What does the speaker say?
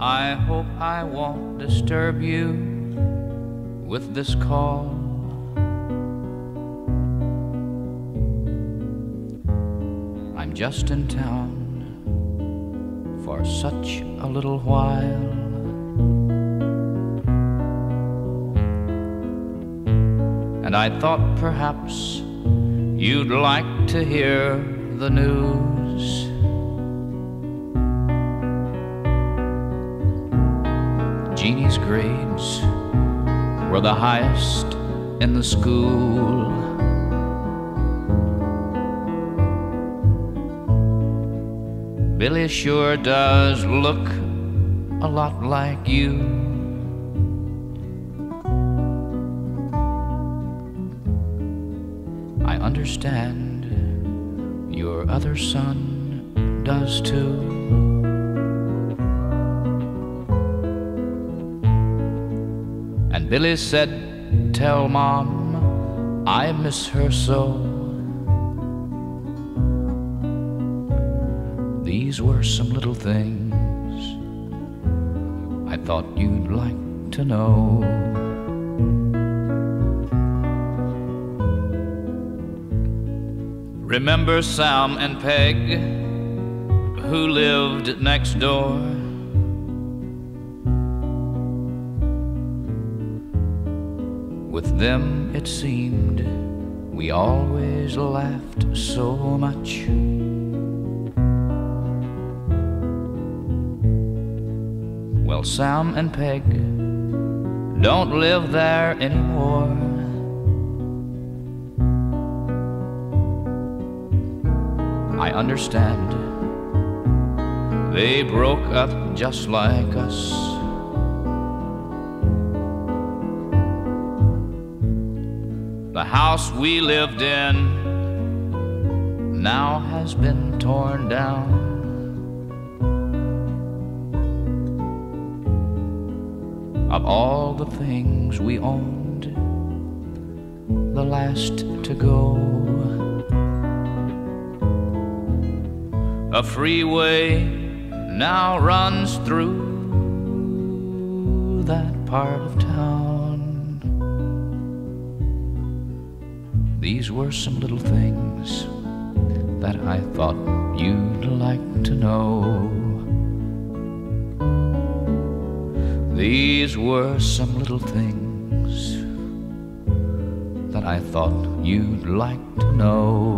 I hope I won't disturb you with this call. I'm just in town for such a little while. And I thought perhaps you'd like to hear the news. Jeannie's grades were the highest in the school. Billy sure does look a lot like you. I understand your other son does too. And Billy said, Tell mom I miss her so. These were some little things I thought you'd like to know. Remember Sam and Peg who lived next door? With them it seemed we always laughed so much. Well, Sam and Peg don't live there anymore. I understand they broke up just like us. The house we lived in now has been torn down. Of all the things we owned, the last to go. A freeway now runs through that part of town. These were some little things that I thought you'd like to know. These were some little things that I thought you'd like to know.